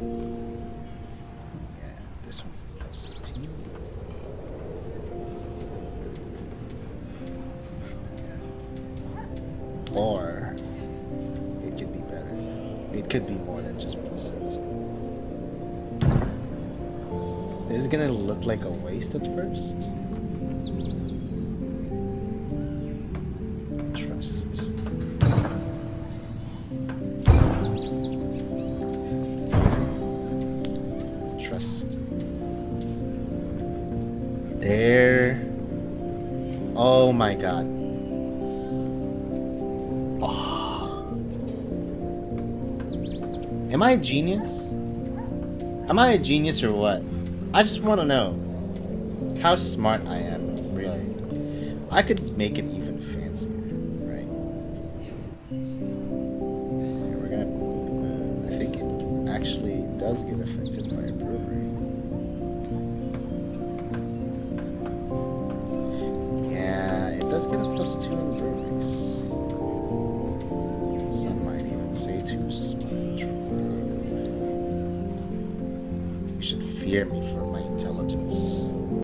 Yeah, this one's plus 18. Or it could be better. It could be more than just plus 18. This is gonna look like a waste at first. There. Oh my god. Oh. Am I a genius? Am I a genius or what? I just want to know how smart I am, really. I could make it even fancier, right? Here, we're gonna. Uh, I think it actually does get affected by a brewery. You should fear me for my intelligence.